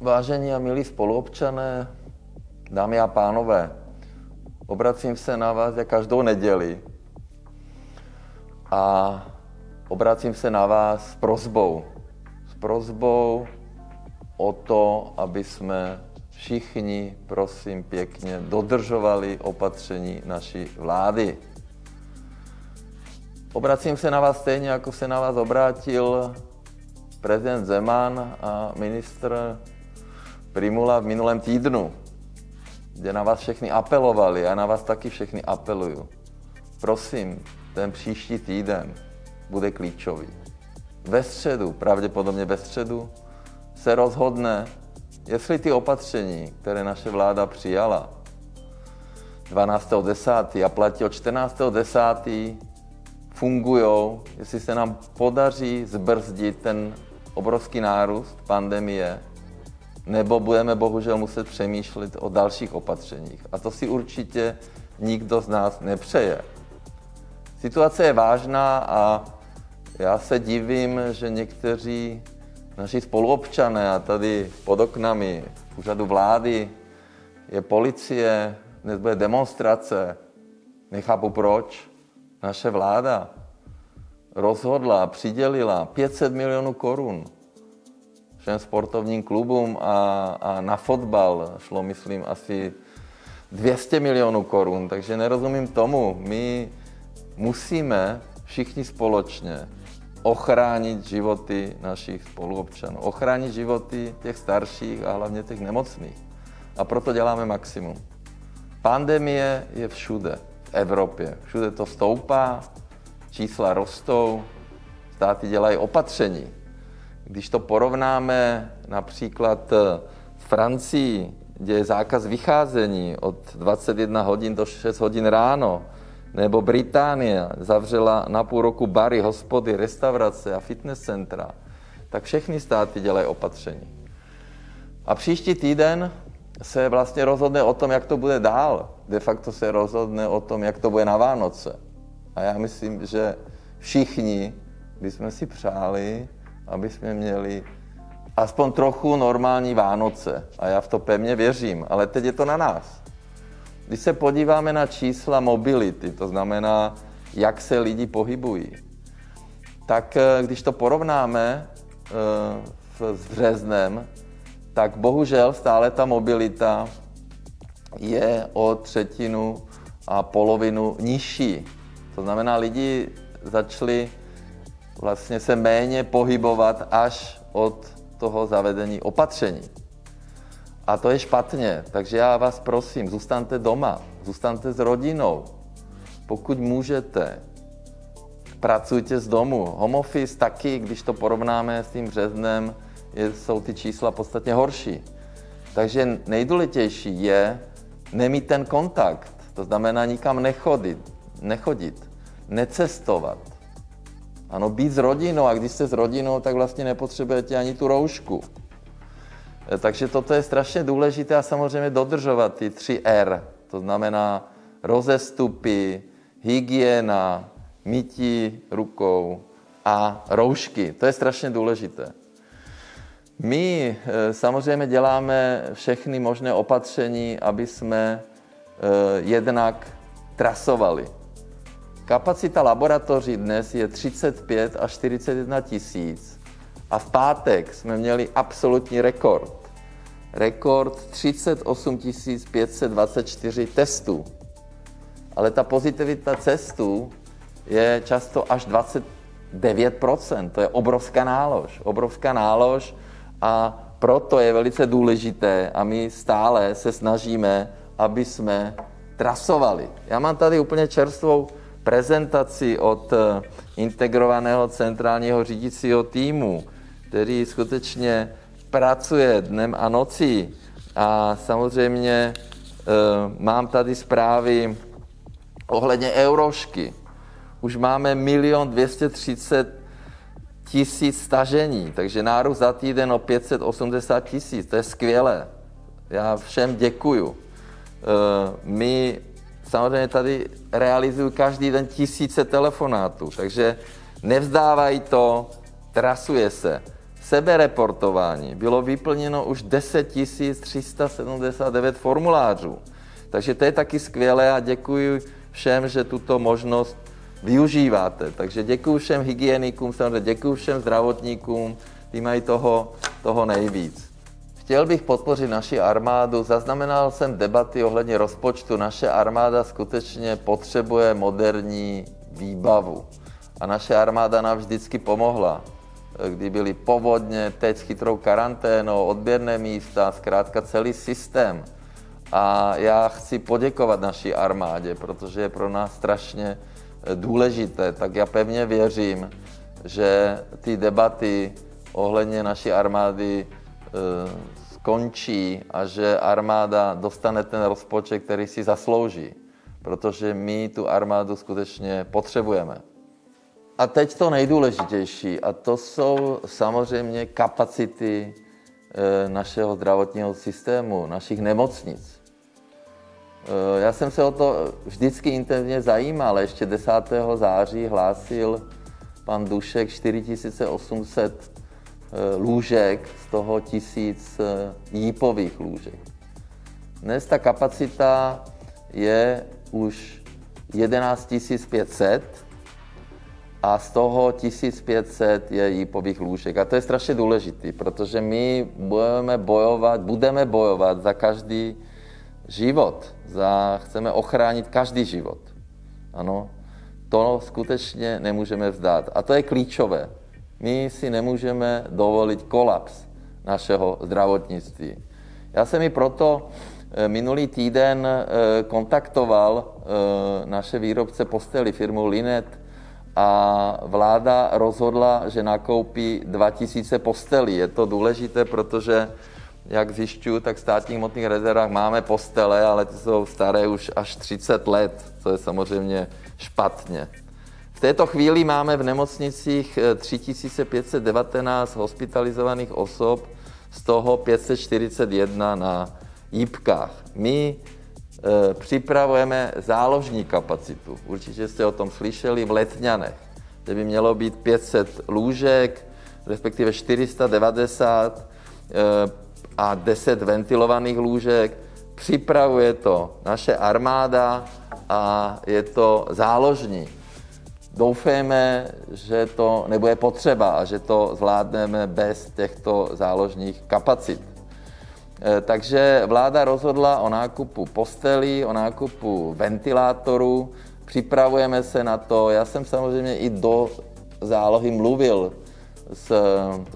Vážení a milí spoluobčané, dámy a pánové, obracím se na vás jak každou neděli a obracím se na vás s prozbou. S prozbou o to, aby jsme všichni, prosím pěkně, dodržovali opatření naší vlády. Obracím se na vás stejně, jako se na vás obrátil prezident Zeman a ministr Primula v minulém týdnu, kde na vás všechny apelovali. Já na vás taky všechny apeluju. Prosím, ten příští týden bude klíčový. Ve středu, pravděpodobně ve středu, se rozhodne, jestli ty opatření, které naše vláda přijala 12.10. a platí od 14.10., fungují, jestli se nám podaří zbrzdit ten obrovský nárůst pandemie, nebo budeme bohužel muset přemýšlet o dalších opatřeních. A to si určitě nikdo z nás nepřeje. Situace je vážná a já se divím, že někteří naši spoluobčané a tady pod oknami úřadu vlády je policie, dnes bude demonstrace. Nechápu proč. Naše vláda rozhodla, přidělila 500 milionů korun všem sportovním klubům a, a na fotbal šlo, myslím, asi 200 milionů korun, takže nerozumím tomu. My musíme všichni společně ochránit životy našich spoluobčanů, ochránit životy těch starších a hlavně těch nemocných. A proto děláme maximum. Pandemie je všude, v Evropě. Všude to stoupá, čísla rostou, státy dělají opatření. Když to porovnáme například s Francií, kde je zákaz vycházení od 21 hodin do 6 hodin ráno, nebo Británie zavřela na půl roku bary, hospody, restaurace a fitness centra, tak všechny státy dělají opatření. A příští týden se vlastně rozhodne o tom, jak to bude dál. De facto se rozhodne o tom, jak to bude na Vánoce. A já myslím, že všichni bychom si přáli, aby jsme měli aspoň trochu normální Vánoce. A já v to pevně věřím, ale teď je to na nás. Když se podíváme na čísla mobility, to znamená, jak se lidi pohybují, tak eh, když to porovnáme eh, s březnem, tak bohužel stále ta mobilita je o třetinu a polovinu nižší. To znamená, lidi začali vlastně se méně pohybovat až od toho zavedení opatření. A to je špatně, takže já vás prosím, zůstaňte doma, zůstaňte s rodinou. Pokud můžete, pracujte z domu. Home office taky, když to porovnáme s tím březnem, je, jsou ty čísla podstatně horší. Takže nejdůležitější je nemít ten kontakt, to znamená nikam nechodit, nechodit, necestovat. Ano, být s rodinou a když jste s rodinou, tak vlastně nepotřebujete ani tu roušku. Eh, takže toto je strašně důležité a samozřejmě dodržovat ty tři R. To znamená rozestupy, hygiena, mytí rukou a roušky. To je strašně důležité. My eh, samozřejmě děláme všechny možné opatření, aby jsme eh, jednak trasovali. Kapacita laboratoří dnes je 35 až 41 tisíc a v pátek jsme měli absolutní rekord rekord 38 524 testů. Ale ta pozitivita testů je často až 29%. To je obrovská nálož. Obrovská nálož a proto je velice důležité a my stále se snažíme, aby jsme trasovali. Já mám tady úplně čerstvou prezentaci od eh, integrovaného centrálního řídícího týmu, který skutečně pracuje dnem a nocí. A samozřejmě e, mám tady zprávy ohledně eurošky. Už máme milion 230 tisíc stažení, takže nárůst za týden o 580 tisíc, to je skvělé. Já všem děkuju. E, my samozřejmě tady realizují každý den tisíce telefonátů, takže nevzdávají to, trasuje se sebereportování bylo vyplněno už 10 379 formulářů. Takže to je taky skvělé a děkuji všem, že tuto možnost využíváte. Takže děkuji všem hygienikům, samozřejmě děkuji všem zdravotníkům, ty mají toho, toho nejvíc. Chtěl bych podpořit naši armádu. Zaznamenal jsem debaty ohledně rozpočtu. Naše armáda skutečně potřebuje moderní výbavu. A naše armáda nám vždycky pomohla. Kdy byly povodně, teď s chytrou karanténou, odběrné místa, zkrátka celý systém. A já chci poděkovat naší armádě, protože je pro nás strašně důležité. Tak já pevně věřím, že ty debaty ohledně naší armády eh, skončí a že armáda dostane ten rozpočet, který si zaslouží, protože my tu armádu skutečně potřebujeme. A teď to nejdůležitější, a to jsou samozřejmě kapacity eh, našeho zdravotního systému, našich nemocnic. Eh, já jsem se o to vždycky intenzivně zajímal. Ještě 10. září hlásil pan Dušek 4800 eh, lůžek, z toho tisíc eh, jípových lůžek. Dnes ta kapacita je už 11 500 a z toho 1500 je jípových lůžek. A to je strašně důležité, protože my budeme bojovat, budeme bojovat za každý život. Za, chceme ochránit každý život. Ano, to skutečně nemůžeme vzdát. A to je klíčové. My si nemůžeme dovolit kolaps našeho zdravotnictví. Já jsem i proto eh, minulý týden eh, kontaktoval eh, naše výrobce posteli, firmu Linet, a vláda rozhodla, že nakoupí 2000 postelí. Je to důležité, protože jak zjišťuju, tak v státních hmotných rezervách máme postele, ale ty jsou staré už až 30 let, co je samozřejmě špatně. V této chvíli máme v nemocnicích 3519 eh, hospitalizovaných osob, z toho 541 na jípkách. My e, připravujeme záložní kapacitu. Určitě jste o tom slyšeli v Letňanech, kde by mělo být 500 lůžek, respektive 490 e, a 10 ventilovaných lůžek. Připravuje to naše armáda a je to záložní. Doufejme, že to nebude potřeba a že to zvládneme bez těchto záložních kapacit. Eh, takže vláda rozhodla o nákupu postelí, o nákupu ventilátorů, připravujeme se na to. Já jsem samozřejmě i do zálohy mluvil s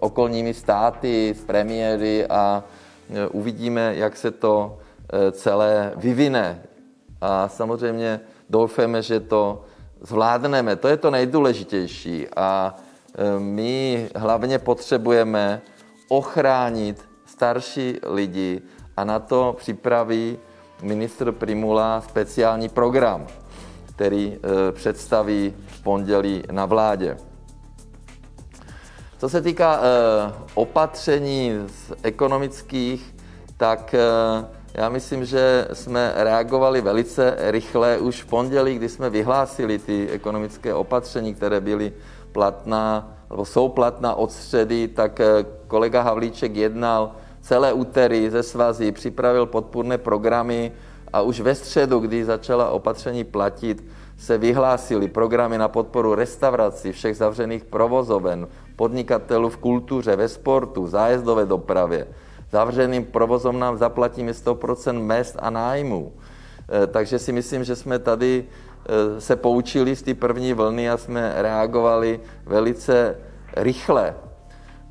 okolními státy, s premiéry a e, uvidíme, jak se to e, celé vyvine. A samozřejmě doufáme, že to zvládneme. To je to nejdůležitější. A e, my hlavně potřebujeme ochránit starší lidi a na to připraví ministr Primula speciální program, který představí v pondělí na vládě. Co se týká uh, opatření z ekonomických, tak já myslím, že jsme reagovali velice rychle už v pondělí, kdy jsme vyhlásili ty ekonomické opatření, které byly platná, nebo jsou platná od středy, tak uh, kolega Havlíček jednal celé úterý ze svazy, připravil podpůrné programy a už ve středu, kdy začala opatření platit, se vyhlásili programy na podporu restaurací, všech zavřených provozoven, podnikatelů v kultuře, ve sportu, zájezdové dopravě. Zavřeným provozom nám zaplatíme 100% mest a nájmu. E, takže si myslím, že jsme tady e, se poučili z té první vlny a jsme reagovali velice rychle.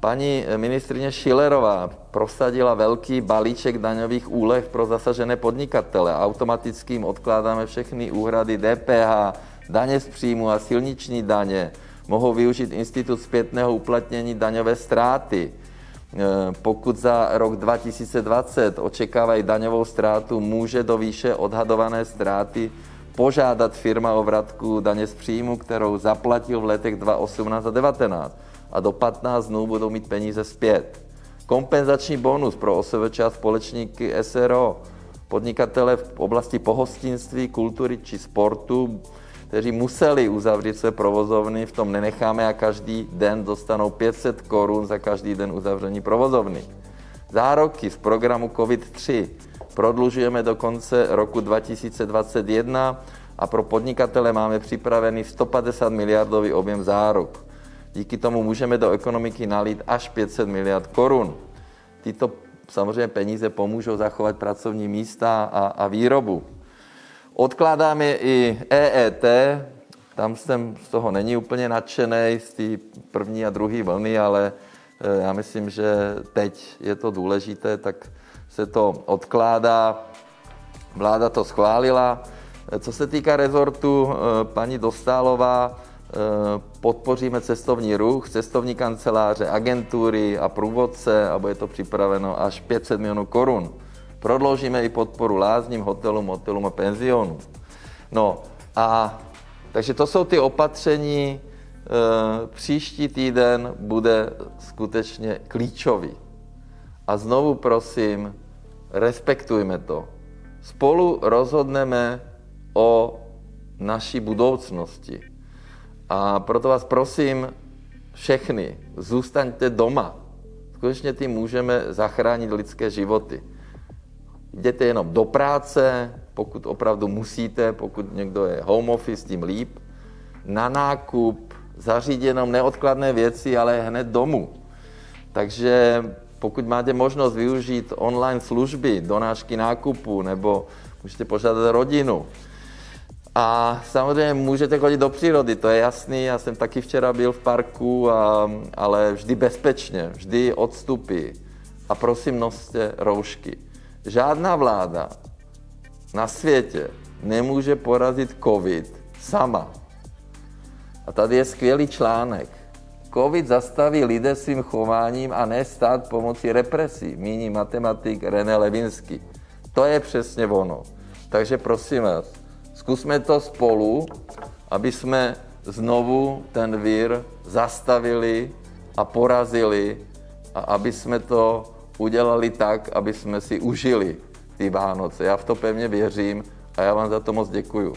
Paní ministrině Šilerová prosadila velký balíček daňových úlev pro zasažené podnikatele. Automaticky jim odkládáme všechny úhrady DPH, daně z příjmu a silniční daně mohou využít institut zpětného uplatnění daňové ztráty. E, pokud za rok 2020 očekávají daňovou ztrátu, může do výše odhadované ztráty požádat firma o vratku daně z příjmu, kterou zaplatil v letech 2018 a 2019 a do 15 dnů budou mít peníze zpět. Kompenzační bonus pro OSVČ a společníky SRO. Podnikatele v oblasti pohostinství, kultury či sportu kteří museli uzavřít své provozovny, v tom nenecháme a každý den dostanou 500 korun za každý den uzavření provozovny. Zároky z programu COVID-3 prodlužujeme do konce roku 2021 a pro podnikatele máme připravený 150 miliardový objem záruk. Díky tomu můžeme do ekonomiky nalít až 500 miliard korun. Tyto samozřejmě peníze pomůžou zachovat pracovní místa a, a výrobu. Odkládáme i EET, tam jsem z toho není úplně nadšený, z té první a druhé vlny, ale eh, já myslím, že teď je to důležité, tak se to odkládá. Vláda to schválila. Co se týká rezortu, eh, paní Dostálová, eh, podpoříme cestovní ruch, cestovní kanceláře, agentury a průvodce a bude to připraveno až 500 milionů korun. Prodloužíme i podporu lázním, hotelům, hotelům a penzionům. No a takže to jsou ty opatření. Eh, příští týden bude skutečně klíčový. A znovu prosím, respektujme to. Spolu rozhodneme o naší budoucnosti. A proto vás prosím všechny, zůstaňte doma. Skutečně tím můžeme zachránit lidské životy. Jděte jenom do práce, pokud opravdu musíte, pokud někdo je home office, tím líp. Na nákup, zařídit jenom neodkladné věci, ale hned domů. Takže pokud máte možnost využít online služby, donášky nákupu, nebo můžete požádat rodinu. A samozřejmě můžete chodit do přírody, to je jasný. Já jsem taky včera byl v parku, a, ale vždy bezpečně, vždy odstupy. A prosím, noste roušky. Žádná vláda na světě nemůže porazit COVID sama. A tady je skvělý článek. COVID zastaví lidé svým chováním a ne stát pomocí represí, míní matematik René Levinsky. To je přesně ono. Takže prosím vás, zkusme to spolu, aby jsme znovu ten vír zastavili a porazili a aby jsme to udělali tak, aby jsme si užili ty Vánoce. Já v to pevně věřím a já vám za to moc děkuju.